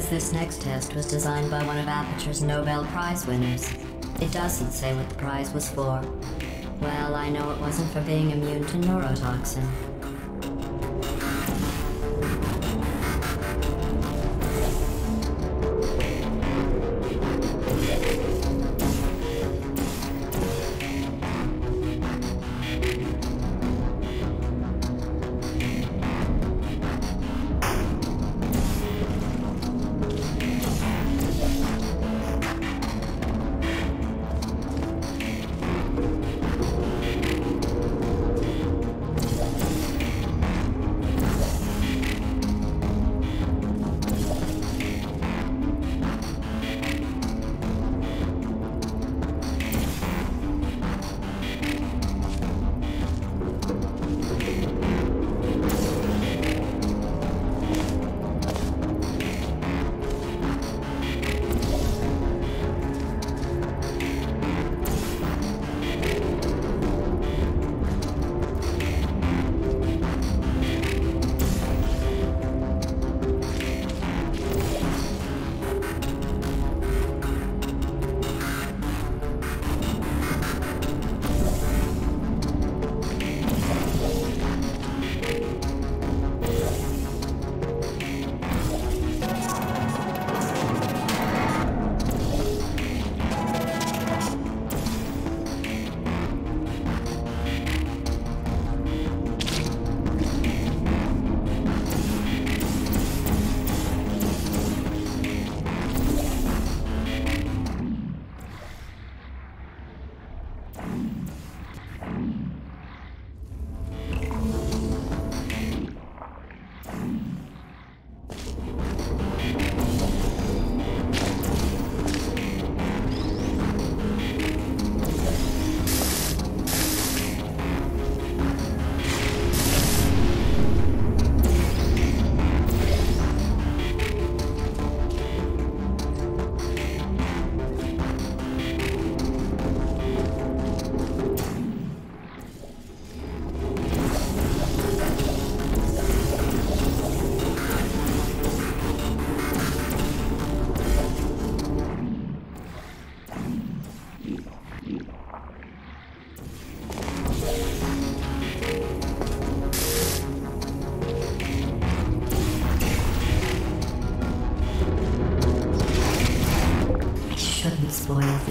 says this next test was designed by one of Aperture's Nobel Prize winners. It doesn't say what the prize was for. Well, I know it wasn't for being immune to neurotoxin.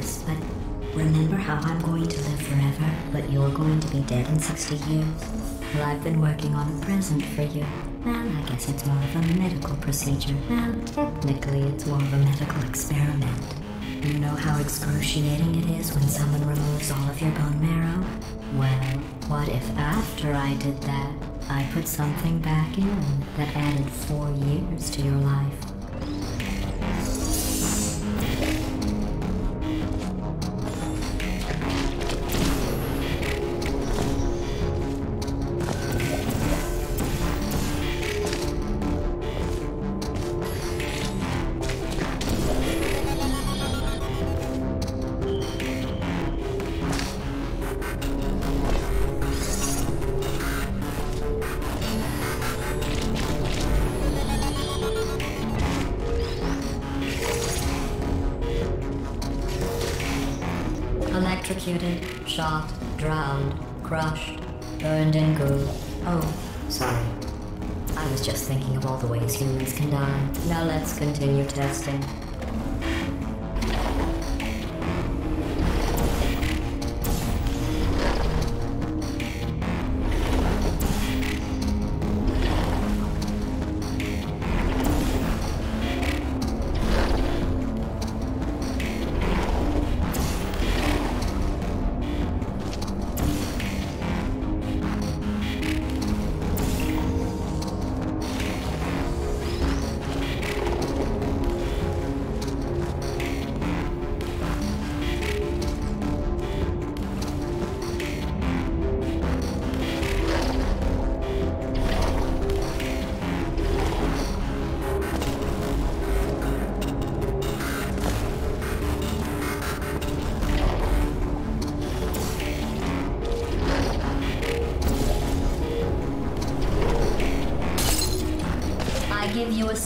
But remember how I'm going to live forever, but you're going to be dead in 60 years? Well, I've been working on a present for you. Well, I guess it's more of a medical procedure. Well, technically, it's more of a medical experiment. You know how excruciating it is when someone removes all of your bone marrow? Well, what if after I did that, I put something back in that added four years to your life? Shot, drowned, crushed, burned in goo. Oh, sorry. I was just thinking of all the ways humans can die. Now let's continue testing.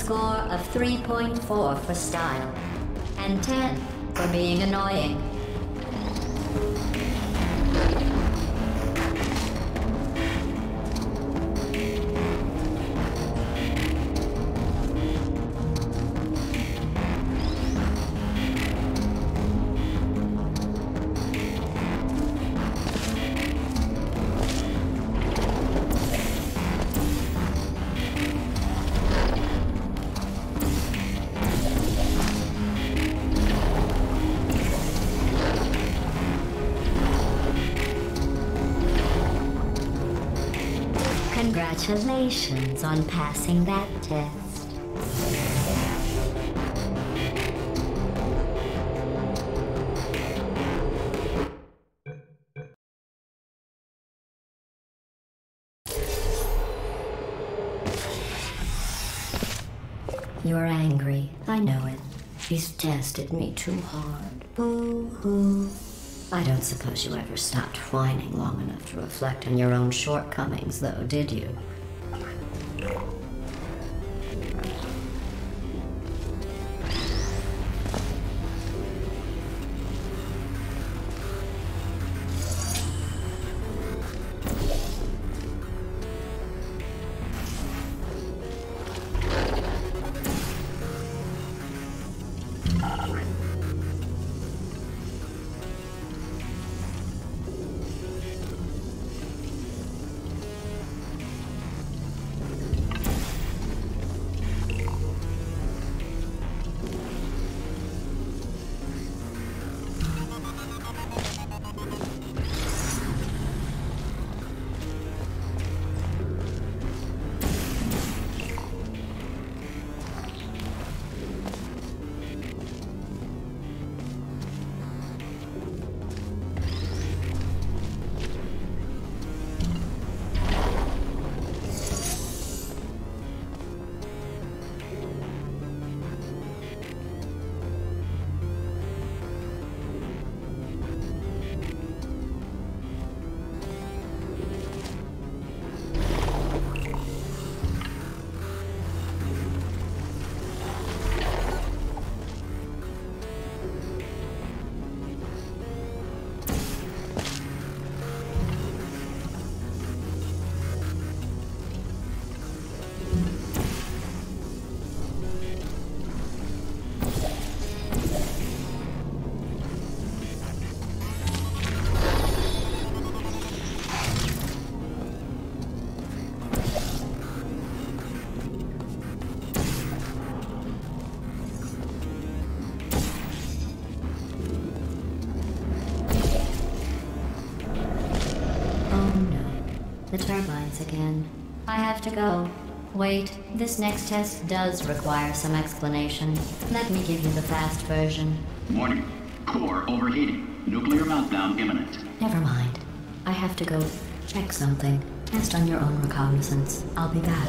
Score of 3.4 for style and 10 for being annoying. Congratulations on passing that test. You're angry. I know it. He's tested me too hard. Boo hoo. I don't suppose you ever stopped whining long enough to reflect on your own shortcomings, though, did you? The turbines again. I have to go. Wait, this next test does require some explanation. Let me give you the fast version. Warning. Core overheating. Nuclear meltdown imminent. Never mind. I have to go check something. Test on your own recognizance. I'll be back.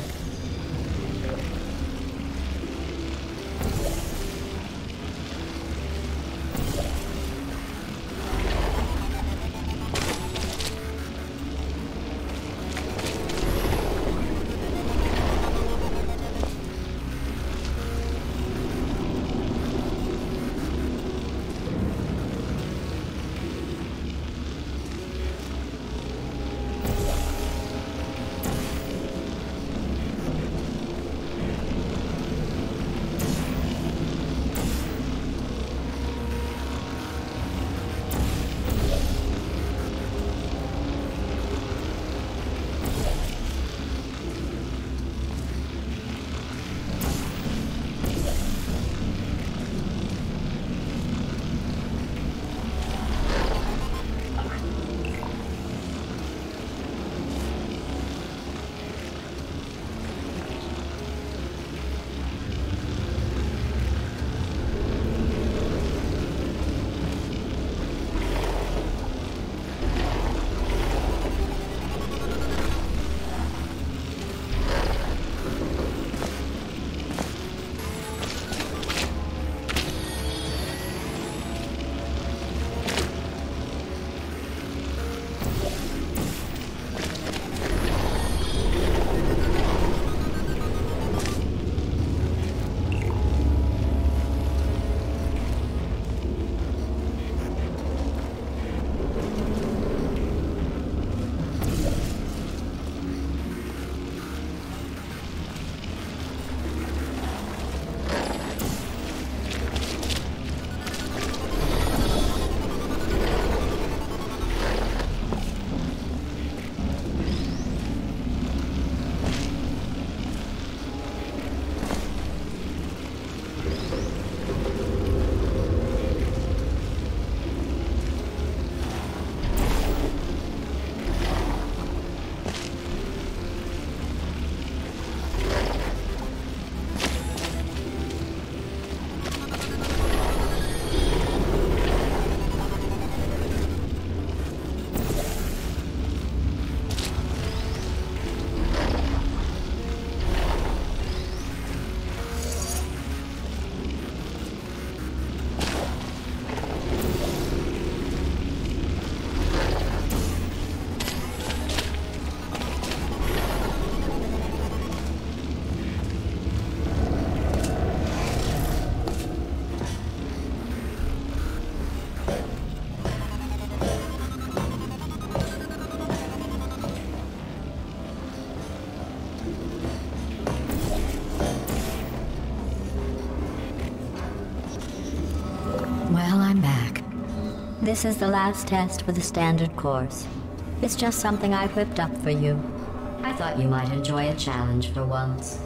This is the last test for the standard course. It's just something I whipped up for you. I thought you might enjoy a challenge for once.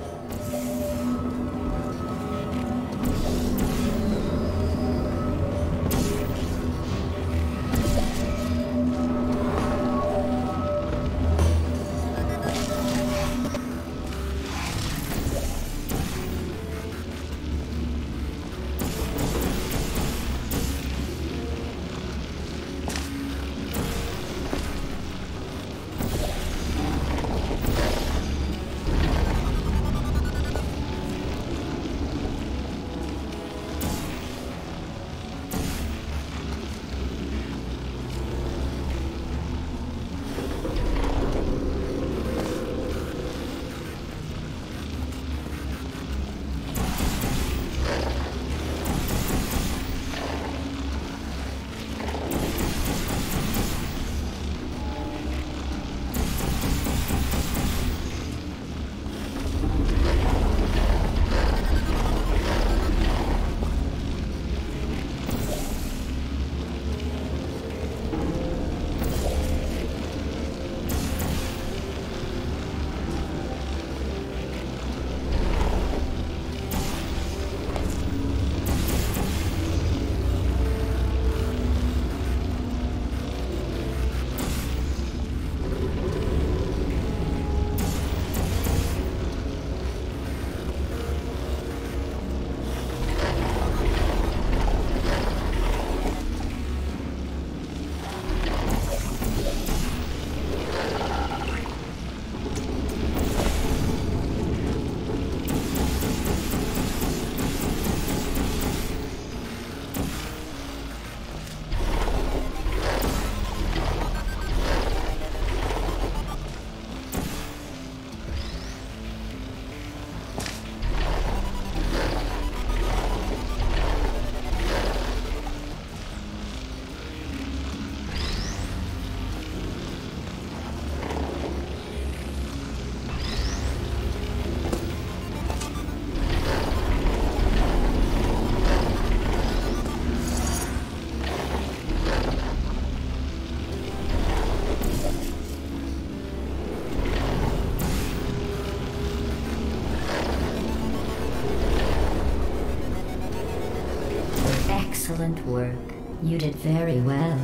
Excellent work. You did very well.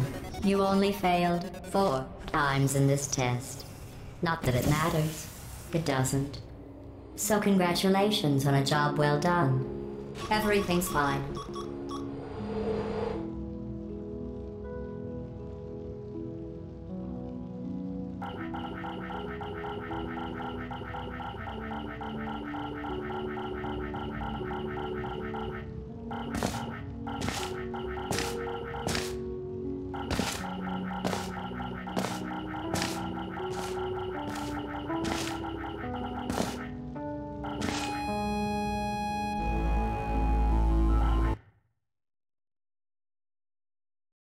You only failed four times in this test. Not that it matters. It doesn't. So congratulations on a job well done. Everything's fine.